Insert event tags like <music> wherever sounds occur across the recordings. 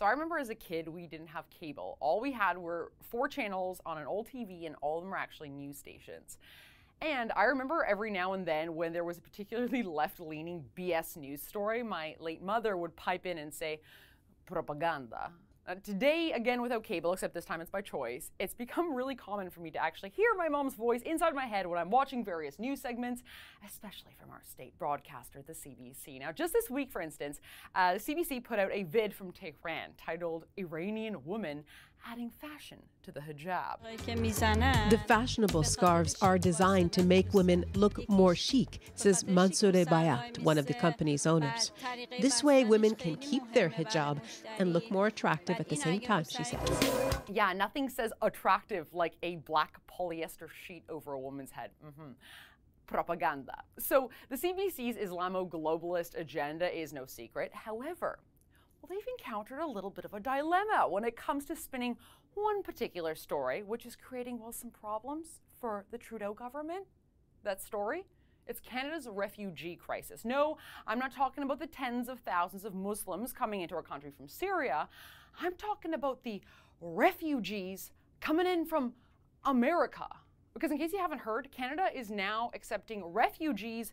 So I remember as a kid, we didn't have cable. All we had were four channels on an old TV, and all of them were actually news stations. And I remember every now and then when there was a particularly <laughs> left leaning BS news story, my late mother would pipe in and say, propaganda. Uh, today, again without cable, except this time it's by choice, it's become really common for me to actually hear my mom's voice inside my head when I'm watching various news segments, especially from our state broadcaster, the CBC. Now, just this week, for instance, uh, the CBC put out a vid from Tehran titled Iranian Woman Adding Fashion to the Hijab. The fashionable scarves are designed to make women look more chic, says Mansoureh Bayat, one of the company's owners. This way, women can keep their hijab and look more attractive at the same time, she says. Yeah, nothing says attractive like a black polyester sheet over a woman's head. Mm-hmm propaganda. So the CBC's Islamo globalist agenda is no secret. However, they've encountered a little bit of a dilemma when it comes to spinning one particular story, which is creating, well, some problems for the Trudeau government. That story? It's Canada's refugee crisis. No, I'm not talking about the tens of thousands of Muslims coming into our country from Syria. I'm talking about the refugees coming in from America. Because, in case you haven't heard, Canada is now accepting refugees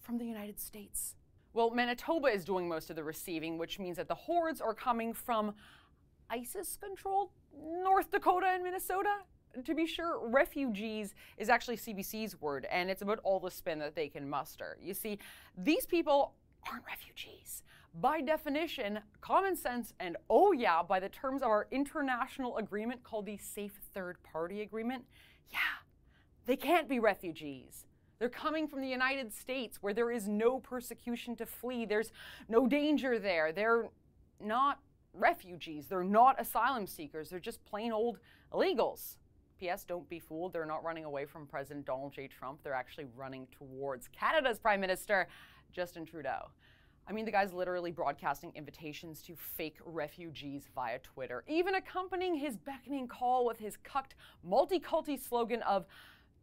from the United States. Well, Manitoba is doing most of the receiving, which means that the hordes are coming from ISIS controlled North Dakota and Minnesota. To be sure, refugees is actually CBC's word, and it's about all the spin that they can muster. You see, these people aren't refugees. By definition, common sense, and oh yeah, by the terms of our international agreement called the Safe Third Party Agreement, yeah, they can't be refugees. They're coming from the United States where there is no persecution to flee. There's no danger there. They're not refugees. They're not asylum seekers. They're just plain old illegals. P.S. Don't be fooled. They're not running away from President Donald J. Trump. They're actually running towards Canada's Prime Minister, Justin Trudeau. I mean, the guy's literally broadcasting invitations to fake refugees via Twitter, even accompanying his beckoning call with his cucked multiculti slogan of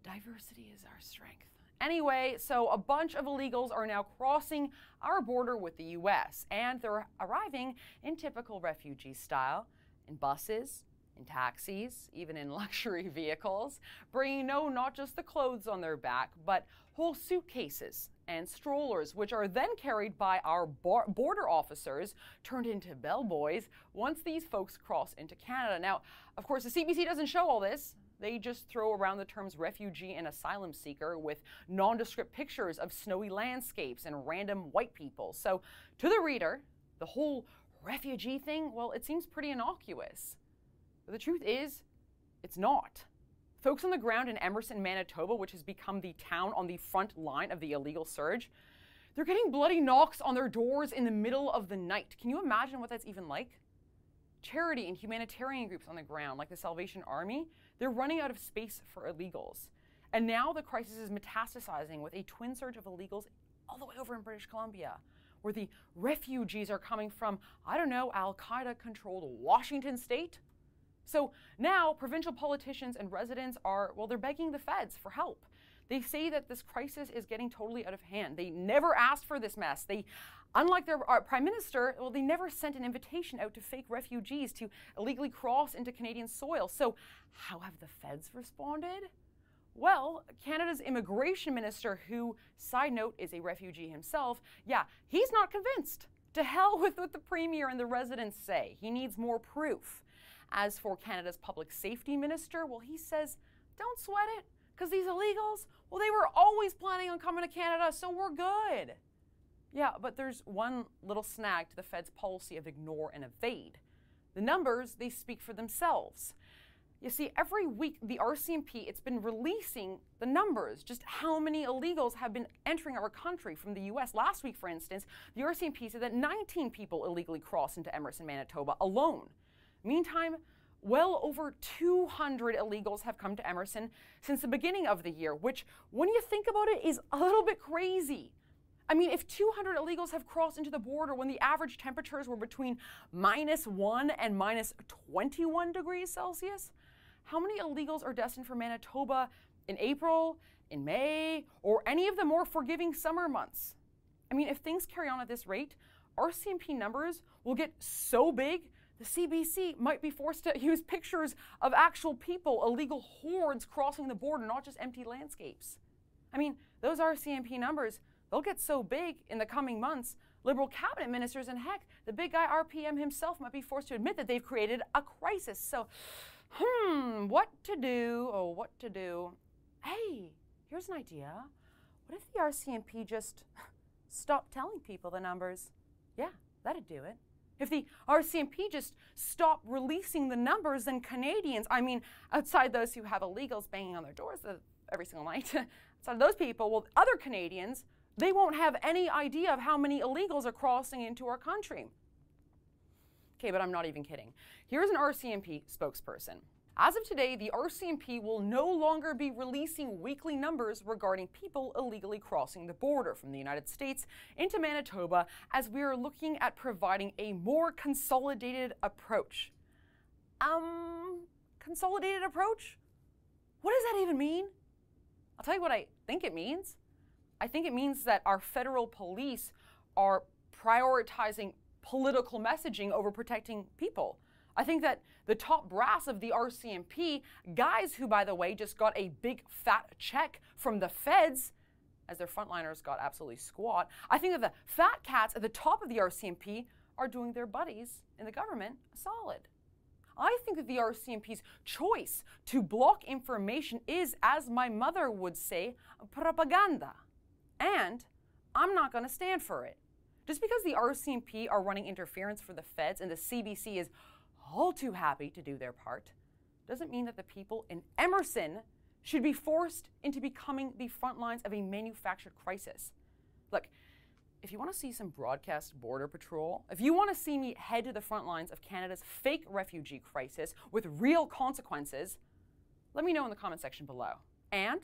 diversity is our strength. Anyway, so a bunch of illegals are now crossing our border with the US, and they're arriving in typical refugee style in buses, in taxis, even in <laughs> luxury vehicles, bringing no, not just the clothes on their back, but whole suitcases and strollers, which are then carried by our border officers, turned into bellboys once these folks cross into Canada. Now, of course, the CBC doesn't show all this. They just throw around the terms refugee and asylum seeker with nondescript pictures of snowy landscapes and random white people. So, to the reader, the whole refugee thing, well, it seems pretty innocuous. But the truth is, it's not. Folks on the ground in Emerson, Manitoba, which has become the town on the front line of the illegal surge, they're getting bloody knocks on their doors in the middle of the night. Can you imagine what that's even like? Charity and humanitarian groups on the ground, like the Salvation Army, they're running out of space for illegals. And now the crisis is metastasizing with a twin surge of illegals all the way over in British Columbia, where the refugees are coming from, I don't know, Al Qaeda controlled Washington state. So now provincial politicians and residents are, well, they're begging the feds for help. They say that this crisis is getting totally out of hand. They never asked for this mess. They, unlike their uh, prime minister, well, they never sent an invitation out to fake refugees to illegally cross into Canadian soil. So, how have the feds responded? Well, Canada's immigration minister, who, side note, is a refugee himself, yeah, he's not convinced. To hell <laughs> with what the premier and the residents say. He needs more proof. As for Canada's public safety minister, well, he says, don't sweat it. Because these illegals, well, they were always planning on coming to Canada, so we're good. Yeah, but there's one little snag to the Fed's policy of ignore and evade. The numbers, they speak for themselves. You see, every week the RCMP, it's been releasing the numbers, just how many illegals have been entering our country from the US. Last week, for instance, the RCMP said that 19 people illegally crossed into Emerson, Manitoba alone. Meantime, well over 200 illegals have come to Emerson since the beginning of the year, which, when you think about it, is a little bit crazy. I mean, if 200 illegals have crossed into the border when the average temperatures were between minus 1 and minus 21 degrees Celsius, how many illegals are destined for Manitoba in April, in May, or any of the more forgiving summer months? I mean, if things carry on at this rate, RCMP numbers will get so big the CBC might be forced to <laughs> use pictures of actual people, illegal hordes crossing the border, not just empty landscapes. I mean, those RCMP numbers, they'll get so big in the coming months, liberal cabinet ministers and heck, the big guy RPM himself might be forced to admit that they've created a crisis. So, <sighs> hmm, what to do? Oh, what to do? Hey, here's an idea. What if the RCMP just <laughs> stopped telling people the numbers? Yeah, that'd do it. If the RCMP just stopped releasing the numbers, then Canadians, I mean, outside those who have illegals banging on their doors every single night, <laughs> outside of those people, well, other Canadians, they won't have any idea of how many illegals are crossing into our country. Okay, but I'm not even kidding. Here's an RCMP spokesperson. As of today, the RCMP will no longer be releasing weekly numbers regarding people illegally crossing the border from the United States into Manitoba as we are looking at providing a more consolidated approach. Um, consolidated approach? What does that even mean? I'll tell you what I think it means. I think it means that our federal police are prioritizing political messaging over protecting people. I think that the top brass of the RCMP, guys who, by the way, just got a big fat check from the feds, as their frontliners got absolutely squat, I think that the fat cats at the top of the RCMP are doing their buddies in the government a solid. I think that the RCMP's choice to block information is, as my mother would say, propaganda. And I'm not going to stand for it. Just because the RCMP are running interference for the feds and the CBC is all too happy to do their part doesn't mean that the people in Emerson should be forced into becoming the front lines of a manufactured crisis. Look, if you want to see some broadcast border patrol, if you want to see me head to the front lines of Canada's fake refugee crisis with real consequences, let me know in the comment section below. And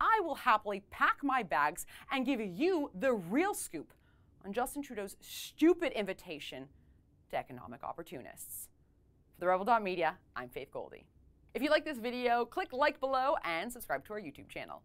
I will happily pack my bags and give you the real scoop on Justin Trudeau's stupid invitation to economic opportunists. For the Rebel.media, I'm Faith Goldy. If you like this video, click like below and subscribe to our YouTube channel.